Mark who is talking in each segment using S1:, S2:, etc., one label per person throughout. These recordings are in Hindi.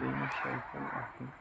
S1: die irgendwelche Einfragen achten.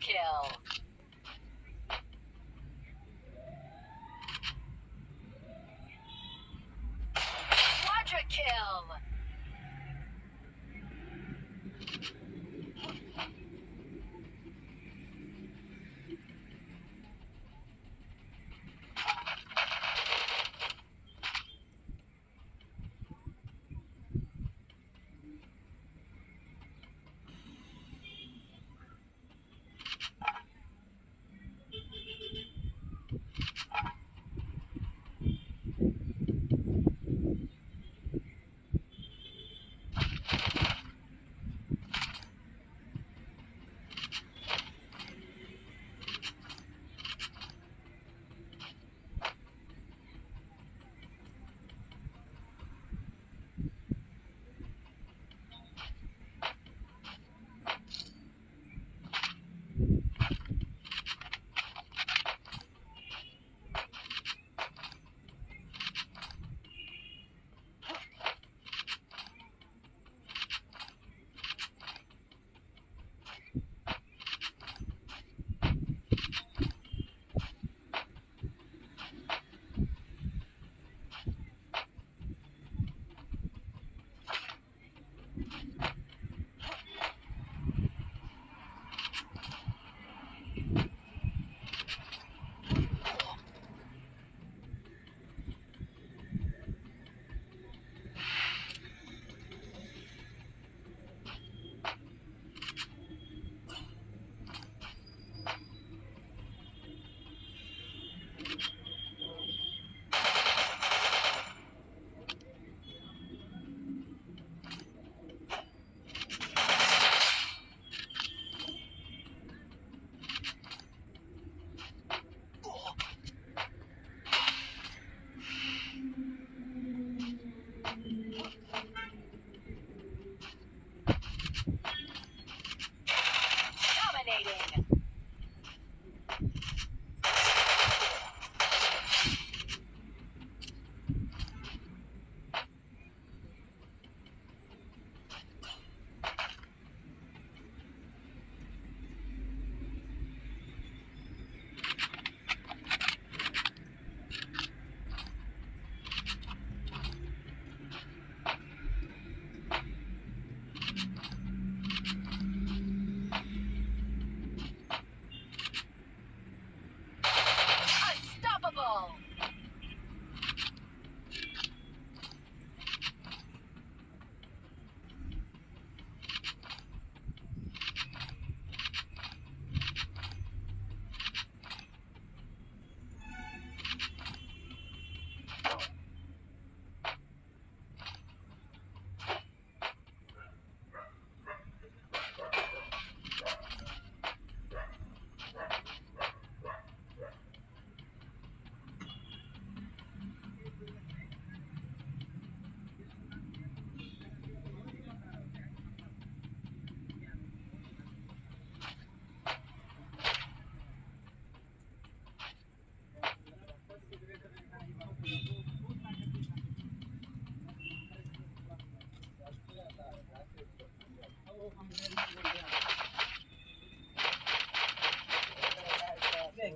S2: kill.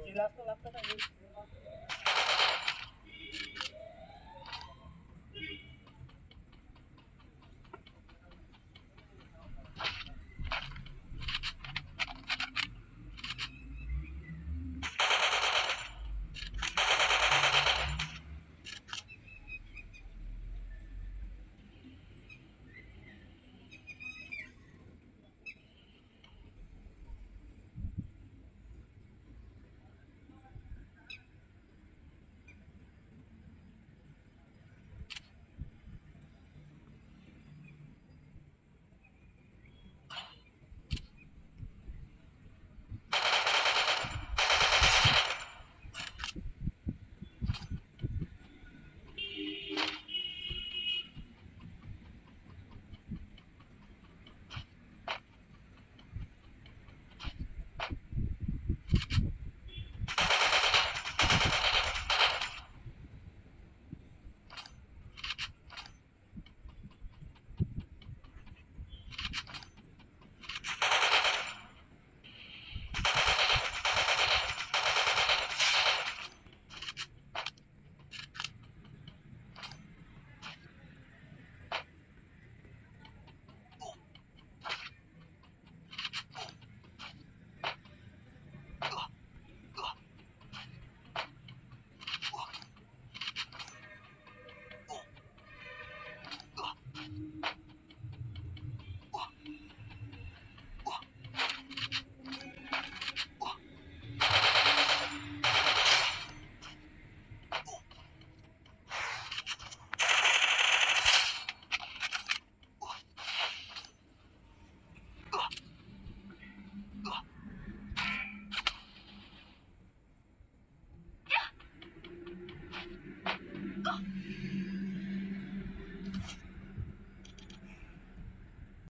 S2: गिलास तो लगता ना